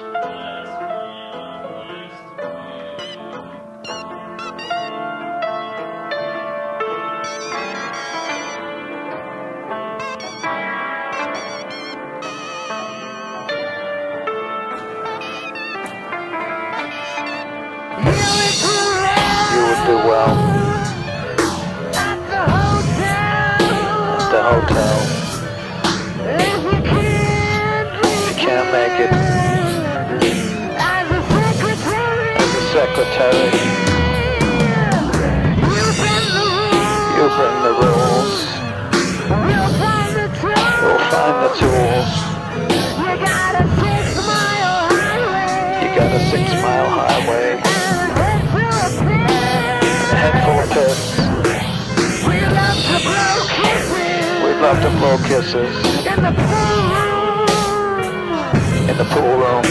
You would do well at the hotel. If you can't make it secretary, you bring the rules. You'll find the tools. You got a six mile highway. A head full of piss. We'd love to blow kisses In the pool room, in the pool room.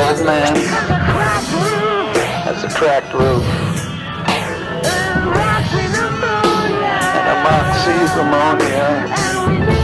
Old man, has a cracked roof and a moxie pneumonia.